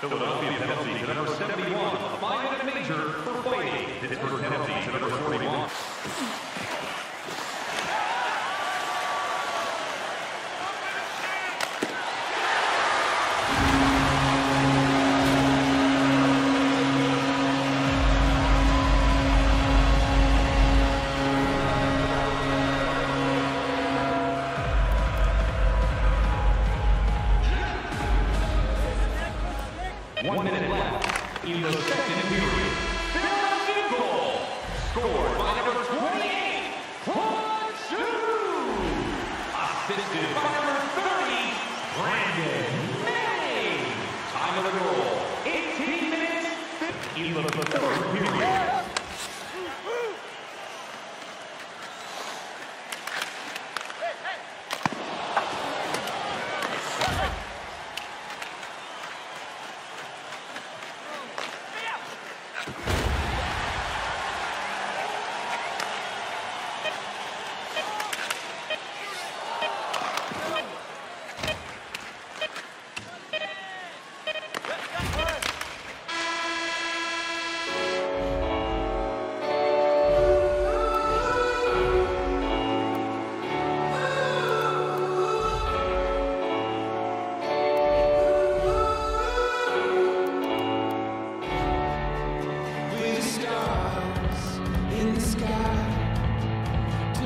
Philadelphia penalty to number 71, a five-minute major for fighting. Pittsburgh penalty to number 41. In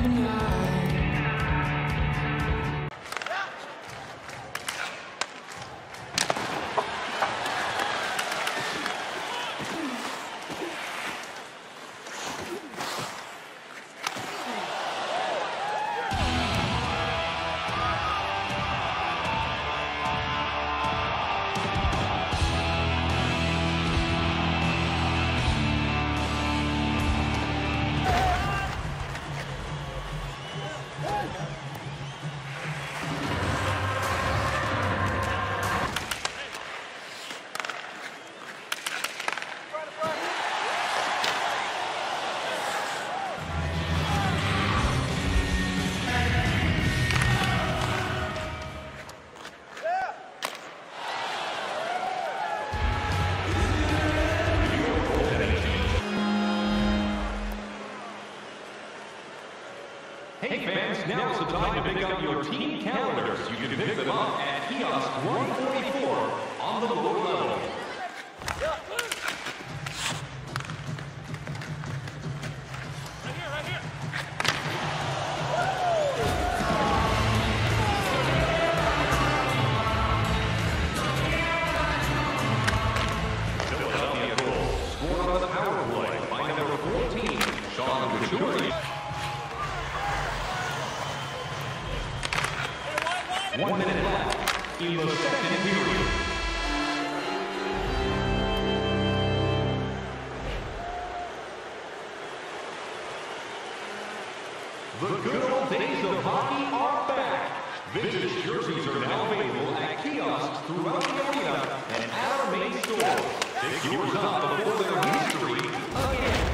tonight. The time to pick up your team calendars. You can pick them up at kiosk 144 on the lower level. The good old days of hockey are back. Vintage jerseys are now available at kiosks throughout the arena and at our main store. Pick yours up before they're history again.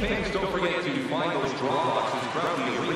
Fans, don't forget to find those draw boxes throughout the arena.